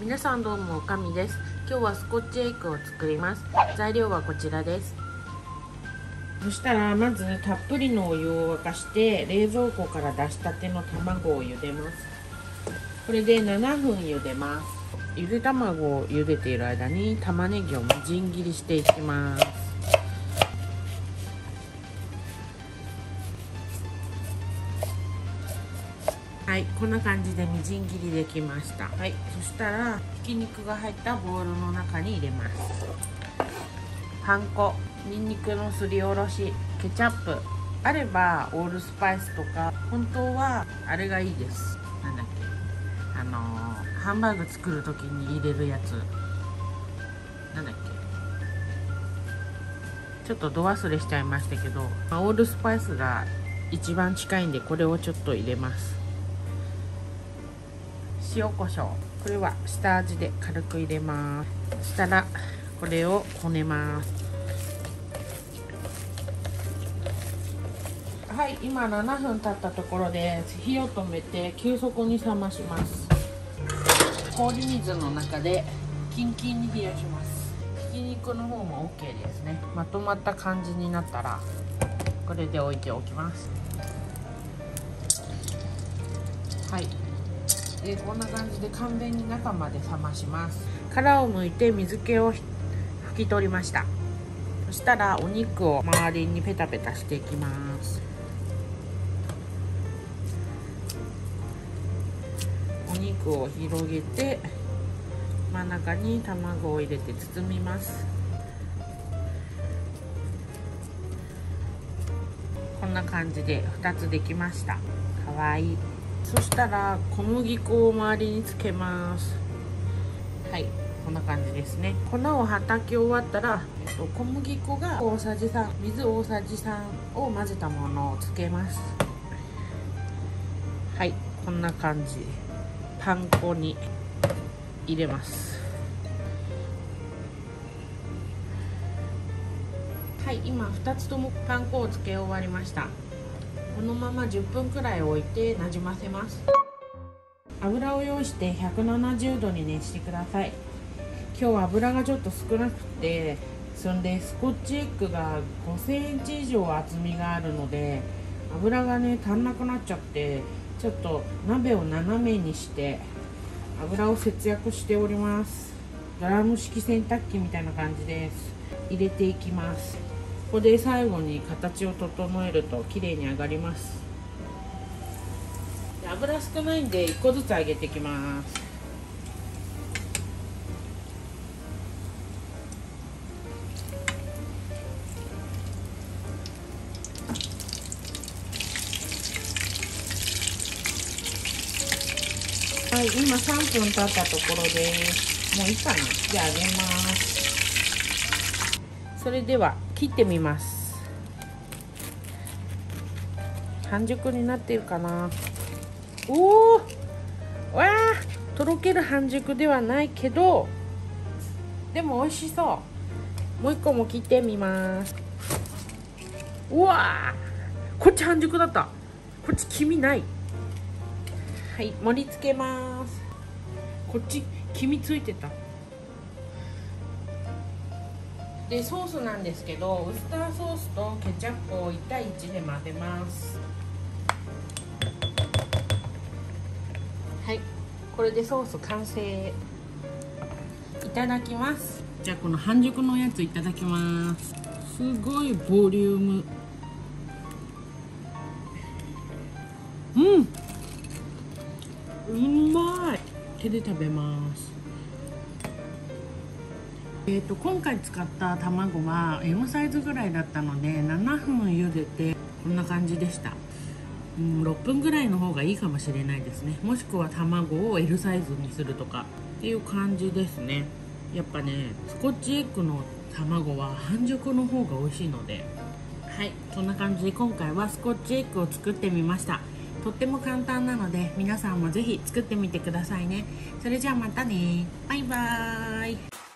皆さんどうもおかみです。今日はスコッチエッグを作ります。材料はこちらです。そしたらまずたっぷりのお湯を沸かして冷蔵庫から出したての卵を茹でます。これで7分茹でます。ゆで卵を茹でている間に玉ねぎをみじん切りしていきますはいこんな感じでみじん切りできました。はい。そしたらひき肉が入ったボウルの中に入れます。パン粉にんにくのすりおろしケチャップ。あればオールスパイスとか本当はあれがいいです。なんだっけ。あのー、ハンバーグ作る時に入れるやつ。なんだっけ。ちょっと度忘れしちゃいましたけどオールスパイスが一番近いんでこれをちょっと入れます塩コショウ。これは下味で軽く入れますそしたらこれをこねます。はい今7分経ったところで火を止めて急速に冷まします。氷水の中でキンキンに冷やします。ひき肉の方も OK ですね。まとまった感じになったらこれで置いておきます。はい。でこんな感じで完全に中まで冷まします。殻を剥いて水気を拭き取りました。そしたらお肉を周りにペタペタしていきます。お肉を広げて真ん中に卵を入れて包みます。こんな感じで2つできました。かわいい。そしたら小麦粉を周りにつけます。はいこんな感じですね。粉をはたき終わったら小麦粉が大さじ3水大さじ3を混ぜたものをつけます。はいこんな感じ。パン粉に入れます。はい今2つともパン粉をつけ終わりましたこのまま10分くらい置いてなじませます。油を用意して170度に熱してください。今日は油がちょっと少なくてそんでスコッチエッグが5センチ以上厚みがあるので油がね足んなくなっちゃってちょっと鍋を斜めにして油を節約しております。ドラム式洗濯機みたいな感じです。入れていきます。ここで最後に形を整えると綺麗に上がります。油少ないんで1個ずつ揚げていきます。はい今3分経ったところです。もういいかな。じゃあ揚げます。それでは切ってみます。半熟になってるかな。おおわあとろける半熟ではないけどでも美味しそう。もう一個も切ってみます。うわこっち半熟だった。こっち黄身ない。はい盛り付けます。こっち黄身ついてた。でソースなんですけどウスターソースとケチャップを1対1で混ぜます。はい。これでソース完成。いただきます。じゃあこの半熟のやついただきます。すごいボリューム。うん。うまい。手で食べます。えーと、今回使った卵は M サイズぐらいだったので7分茹でてこんな感じでした、うん、6分ぐらいの方がいいかもしれないですね。もしくは卵を L サイズにするとかっていう感じですね。やっぱねスコッチエッグの卵は半熟の方が美味しいので。はいそんな感じで今回はスコッチエッグを作ってみました。とっても簡単なので皆さんも是非作ってみてくださいね。それじゃあまたね。バイバーイ。